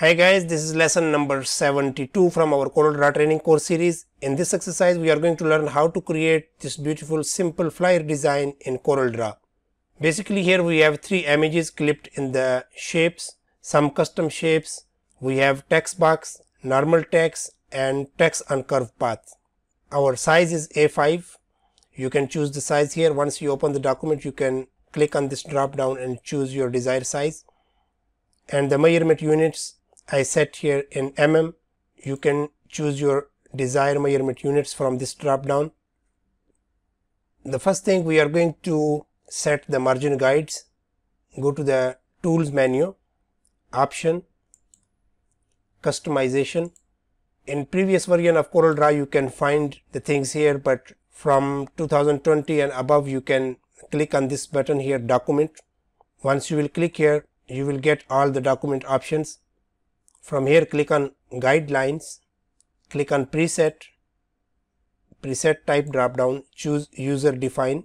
Hi guys, this is lesson number 72 from our CorelDRAW training course series. In this exercise, we are going to learn how to create this beautiful simple flyer design in CorelDRAW. Basically here we have three images clipped in the shapes, some custom shapes, we have text box, normal text and text on curve path. Our size is A5. You can choose the size here. Once you open the document, you can click on this drop down and choose your desired size. And the measurement units I set here in mm. You can choose your desired measurement units from this drop down. The first thing we are going to set the margin guides. Go to the tools menu, option, customization. In previous version of Corel CorelDRAW you can find the things here but from 2020 and above you can click on this button here document. Once you will click here you will get all the document options from here click on guidelines, click on preset, preset type drop down, choose user define.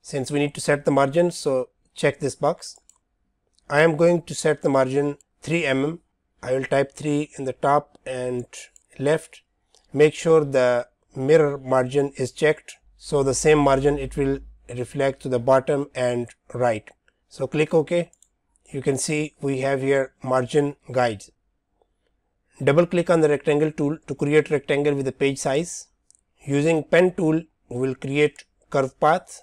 Since we need to set the margin, so check this box. I am going to set the margin 3 mm. I will type 3 in the top and left. Make sure the mirror margin is checked. So the same margin it will reflect to the bottom and right. So click OK. You can see we have here margin guides. Double click on the rectangle tool to create rectangle with the page size. Using pen tool, we will create curve path.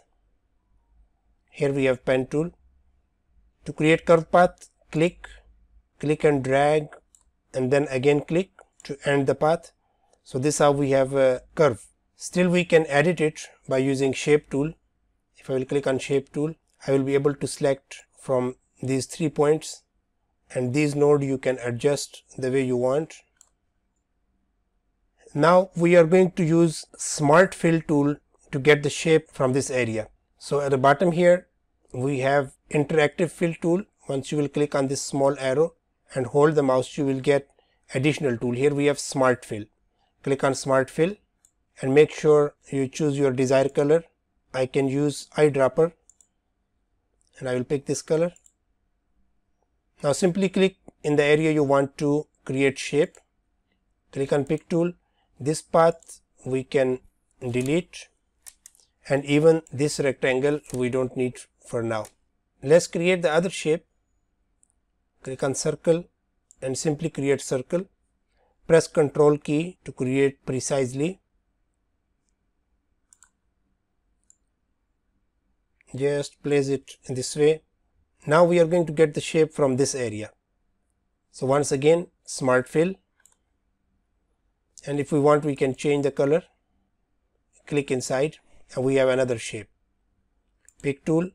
Here we have pen tool. To create curve path, click, click and drag and then again click to end the path. So this how we have a curve. Still we can edit it by using shape tool. If I will click on shape tool, I will be able to select from these three points and these node you can adjust the way you want. Now we are going to use smart fill tool to get the shape from this area. So at the bottom here we have interactive fill tool. Once you will click on this small arrow and hold the mouse you will get additional tool. Here we have smart fill. Click on smart fill and make sure you choose your desired color. I can use eyedropper and I will pick this color now simply click in the area you want to create shape. Click on pick tool. This path we can delete and even this rectangle we don't need for now. Let's create the other shape. Click on circle and simply create circle. Press control key to create precisely. Just place it in this way now we are going to get the shape from this area. So once again smart fill. And if we want we can change the color. Click inside. And we have another shape. Pick tool.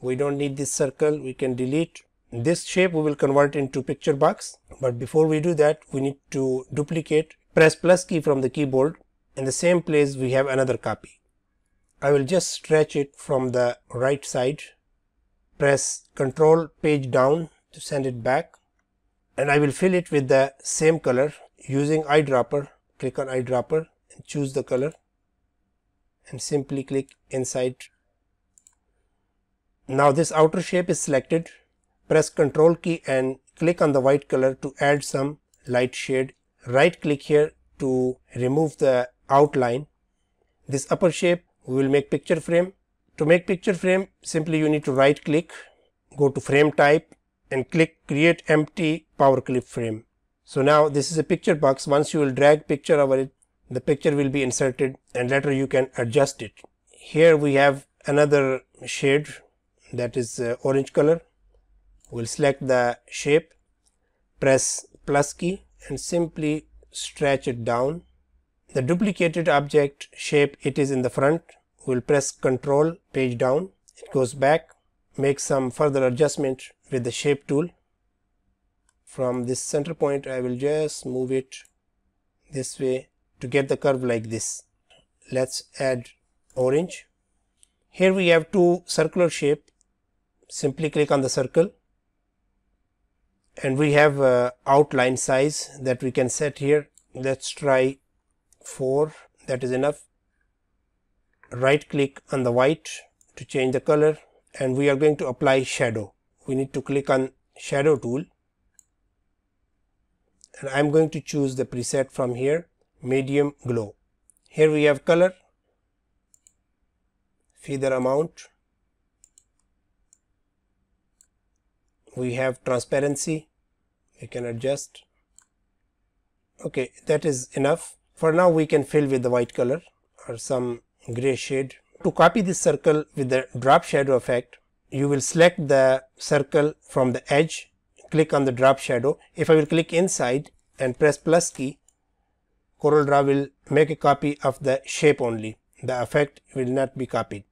We don't need this circle. We can delete. This shape we will convert into picture box. But before we do that we need to duplicate. Press plus key from the keyboard. In the same place we have another copy. I will just stretch it from the right side press control page down to send it back. And I will fill it with the same color using eyedropper. Click on eyedropper and choose the color. And simply click inside. Now this outer shape is selected. Press control key and click on the white color to add some light shade. Right click here to remove the outline. This upper shape we will make picture frame to make picture frame simply you need to right click, go to frame type and click create empty power clip frame. So now this is a picture box once you will drag picture over it the picture will be inserted and later you can adjust it. Here we have another shade that is uh, orange color. We'll select the shape, press plus key and simply stretch it down. The duplicated object shape it is in the front we'll press control page down. It goes back. Make some further adjustment with the shape tool. From this center point I will just move it this way to get the curve like this. Let's add orange. Here we have two circular shape. Simply click on the circle. And we have a outline size that we can set here. Let's try 4 that is enough right click on the white to change the color and we are going to apply shadow. We need to click on shadow tool and I'm going to choose the preset from here medium glow. Here we have color, feather amount, we have transparency, we can adjust. Okay, that is enough. For now we can fill with the white color or some gray shade. To copy this circle with the drop shadow effect, you will select the circle from the edge, click on the drop shadow. If I will click inside and press plus key, CorelDRAW will make a copy of the shape only. The effect will not be copied.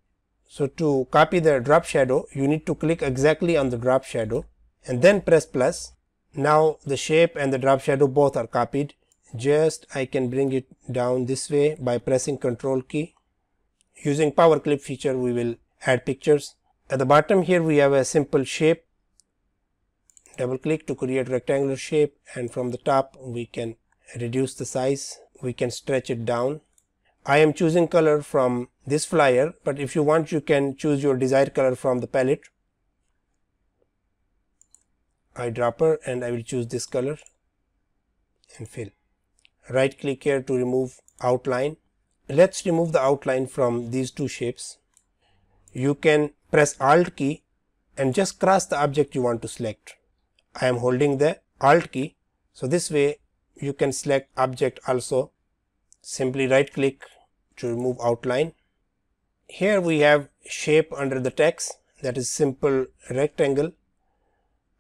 So to copy the drop shadow, you need to click exactly on the drop shadow and then press plus. Now the shape and the drop shadow both are copied. Just I can bring it down this way by pressing control key. Using power clip feature, we will add pictures. At the bottom here, we have a simple shape. Double click to create rectangular shape and from the top we can reduce the size. We can stretch it down. I am choosing color from this flyer but if you want you can choose your desired color from the palette. Eyedropper and I will choose this color and fill. Right click here to remove outline let's remove the outline from these two shapes. You can press alt key and just cross the object you want to select. I am holding the alt key. So this way you can select object also. Simply right click to remove outline. Here we have shape under the text. That is simple rectangle.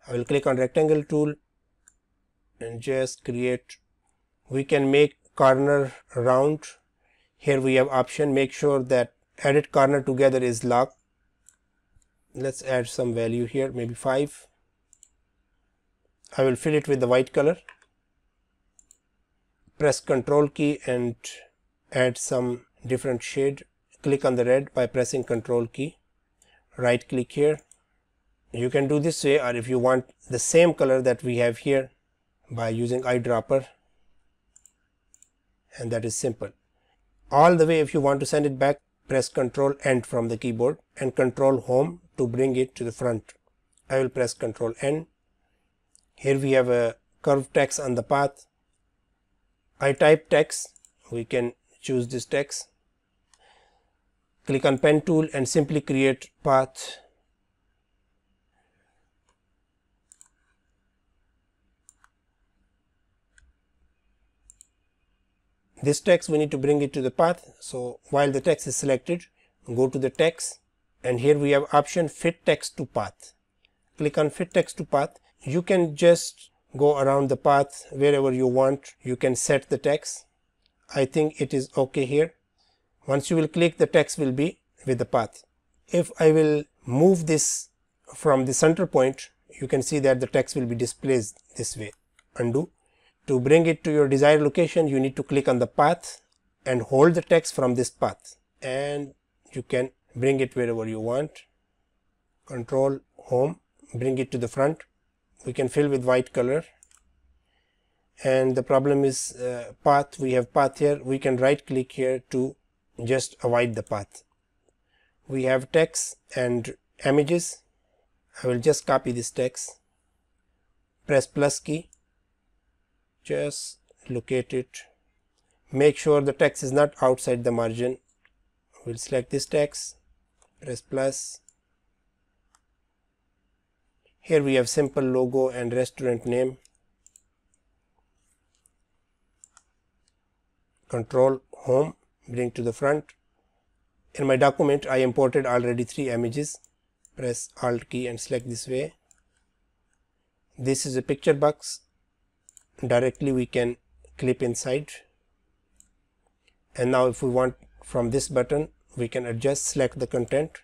I will click on rectangle tool and just create. We can make corner round here we have option. Make sure that edit corner together is locked. Let's add some value here maybe 5 I will fill it with the white color. Press control key and add some different shade. Click on the red by pressing control key. Right click here. You can do this way or if you want the same color that we have here by using eyedropper. And that is simple all the way if you want to send it back press Ctrl end from the keyboard and Ctrl home to bring it to the front. I will press Ctrl End. Here we have a curved text on the path. I type text, we can choose this text, click on pen tool and simply create path. This text we need to bring it to the path. So while the text is selected, go to the text and here we have option fit text to path. Click on fit text to path. You can just go around the path wherever you want you can set the text I think it is okay here once you will click the text will be with the path if I will move this from the center point you can see that the text will be displaced this way undo to bring it to your desired location you need to click on the path and hold the text from this path. And you can bring it wherever you want. Control home bring it to the front. We can fill with white color. And the problem is uh, path we have path here. We can right click here to just avoid the path. We have text and images. I will just copy this text. Press plus key just locate it make sure the text is not outside the margin we'll select this text press plus here we have simple logo and restaurant name. Control home, bring to the front. In my document, I imported already three images. Press Alt key and select this way. This is a picture box. Directly we can clip inside. And now if we want from this button, we can adjust, select the content.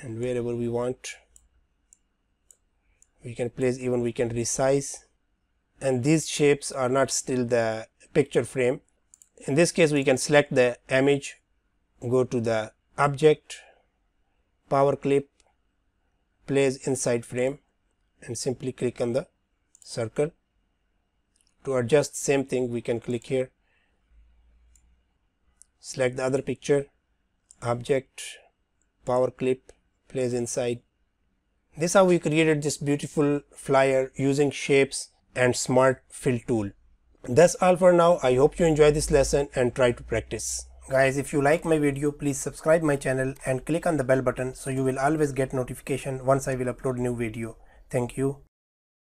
And wherever we want we can place even we can resize. And these shapes are not still the picture frame. In this case we can select the image go to the object power clip place inside frame and simply click on the circle to adjust same thing we can click here select the other picture object power clip place inside this how we created this beautiful flyer using shapes and smart fill tool. That's all for now. I hope you enjoy this lesson and try to practice. Guys, if you like my video, please subscribe my channel and click on the bell button so you will always get notification once I will upload new video. Thank you.